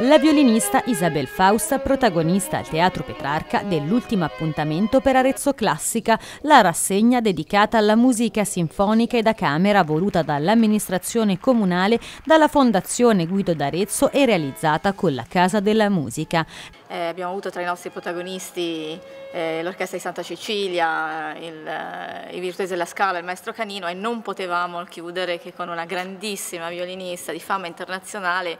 La violinista Isabel Fausta, protagonista al Teatro Petrarca dell'ultimo appuntamento per Arezzo Classica, la rassegna dedicata alla musica sinfonica e da camera voluta dall'amministrazione comunale, dalla Fondazione Guido d'Arezzo e realizzata con la Casa della Musica. Eh, abbiamo avuto tra i nostri protagonisti eh, l'Orchestra di Santa Cecilia, il, eh, i Virtuesi della Scala, il Maestro Canino e non potevamo chiudere che con una grandissima violinista di fama internazionale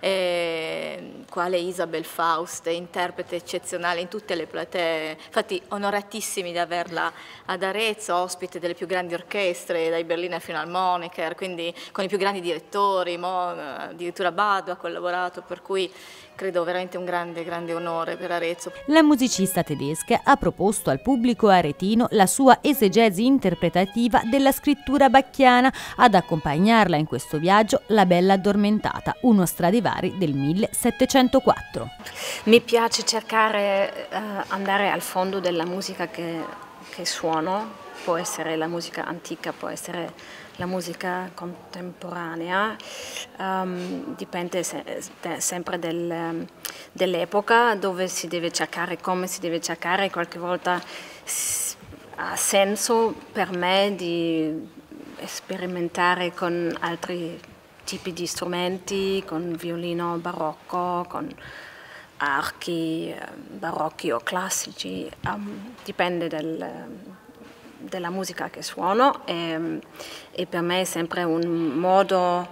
eh, quale Isabel Faust, interprete eccezionale in tutte le platee, infatti onoratissimi di averla ad Arezzo, ospite delle più grandi orchestre, dai Berliner Philharmoniker, quindi con i più grandi direttori, mo, addirittura Bado ha collaborato, per cui credo veramente un grande, grande onore per Arezzo. La musicista tedesca ha proposto al pubblico aretino la sua esegesi interpretativa della scrittura bacchiana, ad accompagnarla in questo viaggio la Bella Addormentata, uno Stradivari del 1704. Mi piace cercare di uh, andare al fondo della musica che, che suono, può essere la musica antica, può essere la musica contemporanea, um, dipende se, de, sempre del, dell'epoca dove si deve cercare, come si deve cercare, qualche volta ha senso per me di sperimentare con altri tipi di strumenti, con violino barocco, con archi eh, barocchi o classici, um, dipende del, della musica che suono e, e, per me è sempre un modo,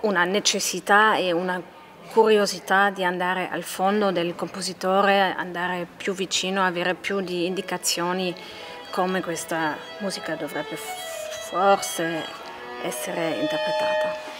una necessità e una curiosità di andare al fondo del compositore, andare più vicino, avere più di indicazioni come questa musica dovrebbe forse essere interpretata.